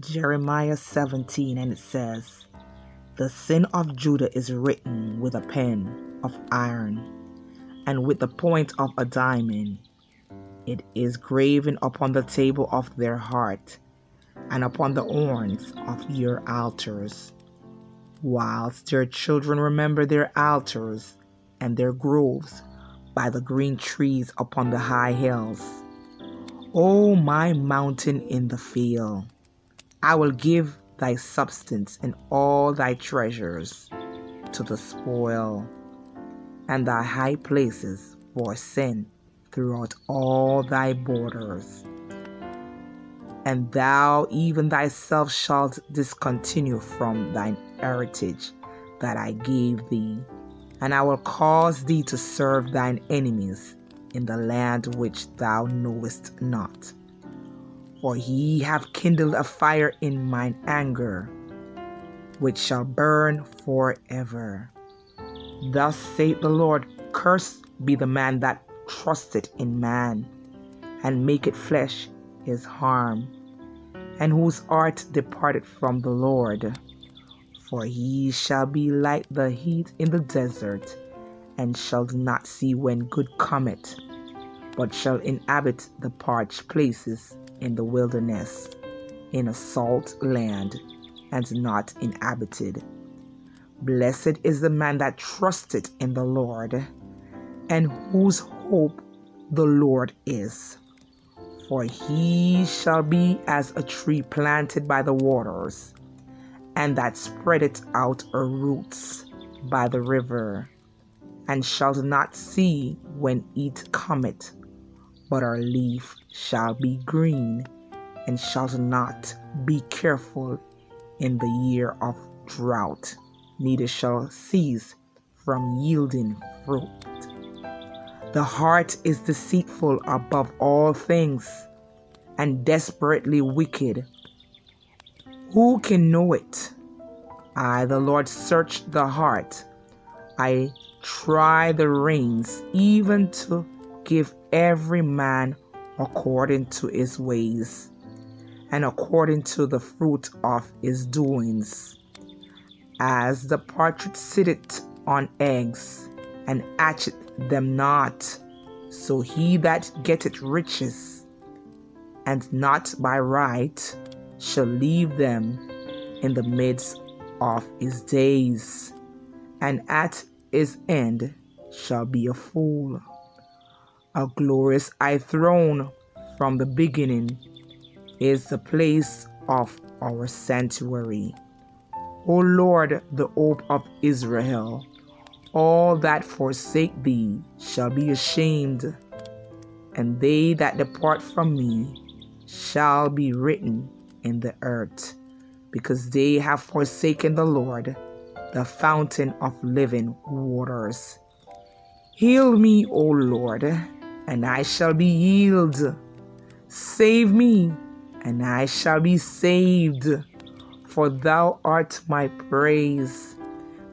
Jeremiah 17, and it says, The sin of Judah is written with a pen of iron and with the point of a diamond. It is graven upon the table of their heart and upon the horns of your altars. Whilst their children remember their altars and their groves by the green trees upon the high hills. O my mountain in the field I will give thy substance and all thy treasures to the spoil, and thy high places for sin throughout all thy borders. And thou even thyself shalt discontinue from thine heritage that I gave thee, and I will cause thee to serve thine enemies in the land which thou knowest not for ye have kindled a fire in mine anger, which shall burn forever. Thus saith the Lord Cursed be the man that trusteth in man, and maketh flesh his harm, and whose heart departed from the Lord. For he shall be like the heat in the desert, and shall not see when good cometh, but shall inhabit the parched places in the wilderness, in a salt land, and not inhabited. Blessed is the man that trusted in the Lord, and whose hope the Lord is. For he shall be as a tree planted by the waters, and that spreadeth out her roots by the river, and shall not see when it cometh, but our leaf shall be green, and shall not be careful in the year of drought, neither shall cease from yielding fruit. The heart is deceitful above all things and desperately wicked. Who can know it? I, the Lord, search the heart. I try the reins, even to give every man according to his ways and according to the fruit of his doings. As the partridge sitteth on eggs and hatcheth them not, so he that getteth riches and not by right shall leave them in the midst of his days, and at his end shall be a fool a glorious high throne from the beginning is the place of our sanctuary. O Lord, the hope of Israel, all that forsake thee shall be ashamed, and they that depart from me shall be written in the earth, because they have forsaken the Lord, the fountain of living waters. Heal me, O Lord and I shall be healed. Save me, and I shall be saved, for thou art my praise.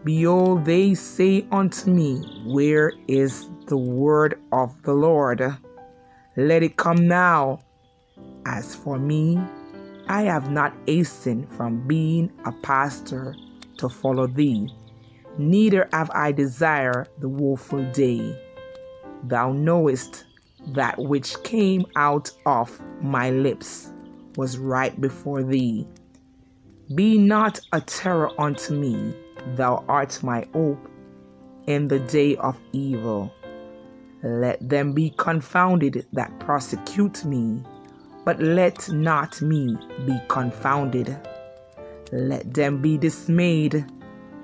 Behold, they say unto me, Where is the word of the Lord? Let it come now. As for me, I have not hastened from being a pastor to follow thee, neither have I desired the woeful day. Thou knowest that which came out of my lips was right before thee. Be not a terror unto me, thou art my hope in the day of evil. Let them be confounded that prosecute me, but let not me be confounded. Let them be dismayed,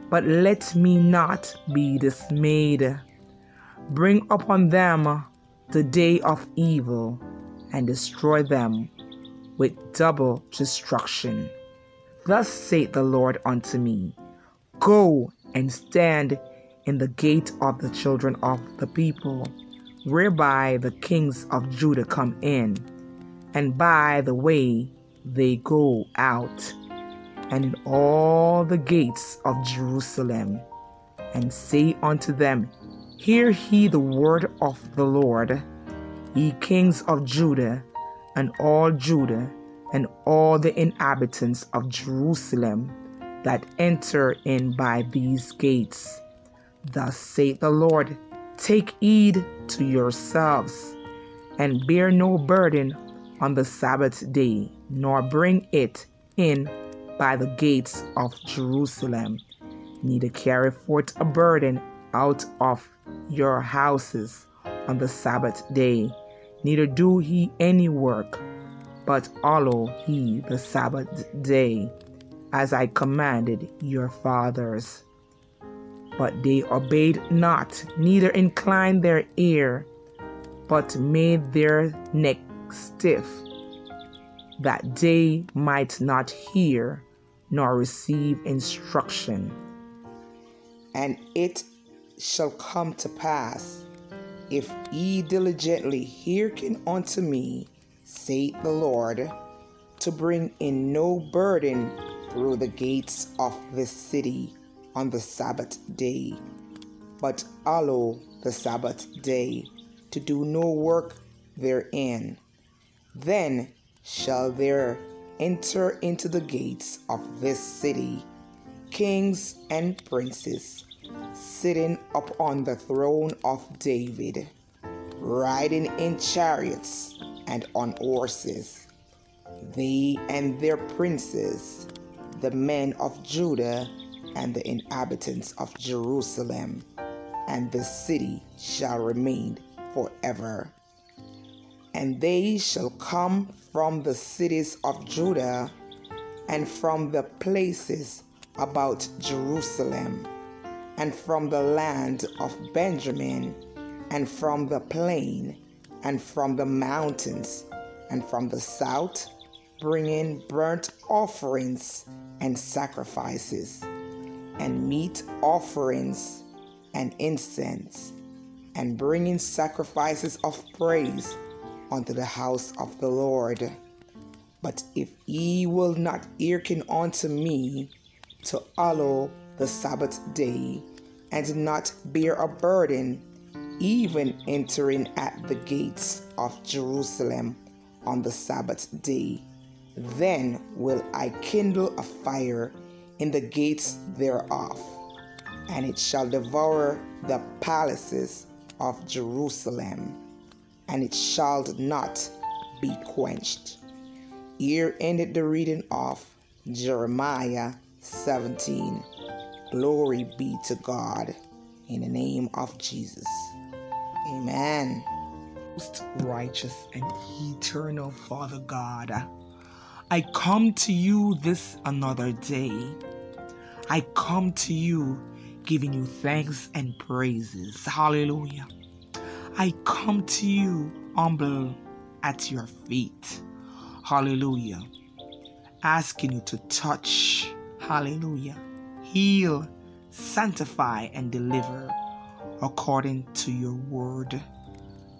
but let me not be dismayed. Bring upon them the day of evil and destroy them with double destruction. Thus saith the Lord unto me Go and stand in the gate of the children of the people, whereby the kings of Judah come in, and by the way they go out, and in all the gates of Jerusalem, and say unto them, Hear ye the word of the Lord, ye kings of Judah, and all Judah, and all the inhabitants of Jerusalem that enter in by these gates. Thus saith the Lord Take heed to yourselves, and bear no burden on the Sabbath day, nor bring it in by the gates of Jerusalem, neither carry forth a burden out of your houses on the Sabbath day, neither do he any work, but hallow he the Sabbath day, as I commanded your fathers. But they obeyed not, neither inclined their ear, but made their neck stiff, that they might not hear nor receive instruction. And it shall come to pass, if ye diligently hearken unto me, saith the Lord, to bring in no burden through the gates of this city on the Sabbath day, but hallow the Sabbath day, to do no work therein. Then shall there enter into the gates of this city kings and princes, sitting upon the throne of David, riding in chariots and on horses, they and their princes, the men of Judah and the inhabitants of Jerusalem, and the city shall remain forever. And they shall come from the cities of Judah and from the places about Jerusalem, and from the land of Benjamin, and from the plain, and from the mountains, and from the south, bringing burnt offerings and sacrifices and meat offerings and incense, and bringing sacrifices of praise unto the house of the Lord. But if ye will not hearken unto me to hallow the Sabbath day, and not bear a burden, even entering at the gates of Jerusalem on the Sabbath day, then will I kindle a fire in the gates thereof, and it shall devour the palaces of Jerusalem, and it shall not be quenched. Here ended the reading of Jeremiah 17. Glory be to God in the name of Jesus. Amen. Most righteous and eternal Father God. I come to you this another day. I come to you giving you thanks and praises. Hallelujah. I come to you humble at your feet. Hallelujah. Asking you to touch. Hallelujah. Heal, sanctify, and deliver according to your word.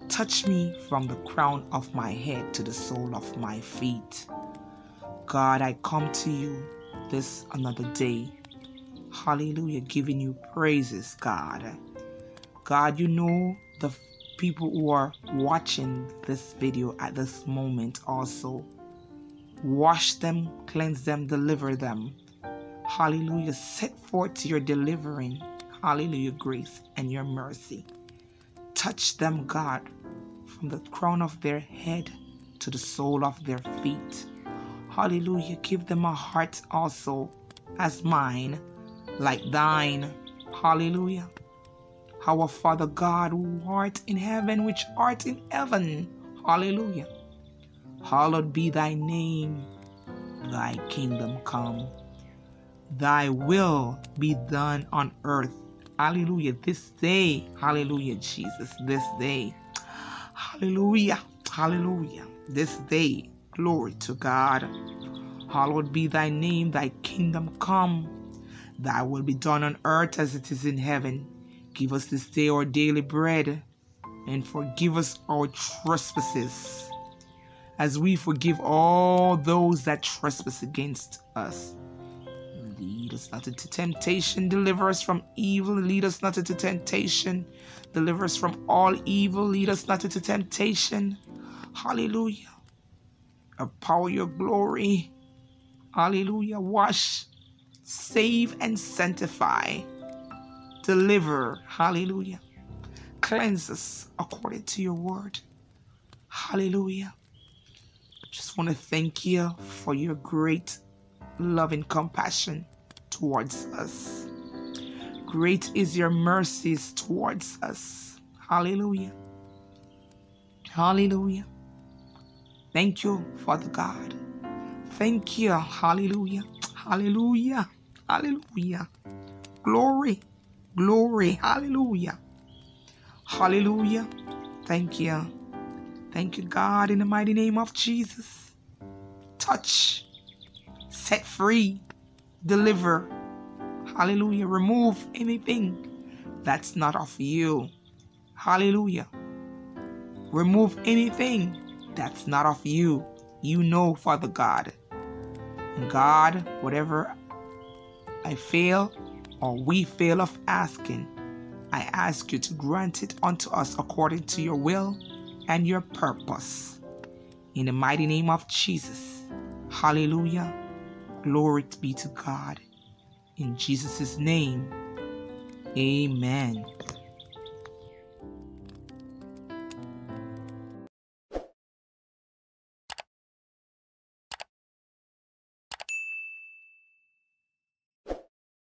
Touch me from the crown of my head to the sole of my feet. God, I come to you this another day. Hallelujah, giving you praises, God. God, you know the people who are watching this video at this moment also. Wash them, cleanse them, deliver them. Hallelujah. Set forth your delivering. Hallelujah, grace and your mercy. Touch them, God, from the crown of their head to the sole of their feet. Hallelujah. Give them a heart also as mine, like thine. Hallelujah. Our Father God, who art in heaven, which art in heaven. Hallelujah. Hallowed be thy name. Thy kingdom come. Thy will be done on earth. Hallelujah. This day. Hallelujah, Jesus. This day. Hallelujah. Hallelujah. This day Glory to God. Hallowed be thy name, thy kingdom come. Thy will be done on earth as it is in heaven. Give us this day our daily bread, and forgive us our trespasses, as we forgive all those that trespass against us. Lead us not into temptation, deliver us from evil. Lead us not into temptation, deliver us from all evil. Lead us not into temptation. Hallelujah. Empower your glory. Hallelujah. Wash, save, and sanctify. Deliver. Hallelujah. Cleanse us according to your word. Hallelujah. Just want to thank you for your great love and compassion towards us. Great is your mercies towards us. Hallelujah. Hallelujah. Thank you, Father God. Thank you. Hallelujah. Hallelujah. Hallelujah. Glory. Glory. Hallelujah. Hallelujah. Thank you. Thank you, God, in the mighty name of Jesus. Touch, set free, deliver. Hallelujah. Remove anything that's not of you. Hallelujah. Remove anything that's not of you. You know, Father God. God, whatever I fail or we fail of asking, I ask you to grant it unto us according to your will and your purpose. In the mighty name of Jesus. Hallelujah. Glory be to God. In Jesus' name. Amen.